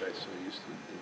paradise so used to.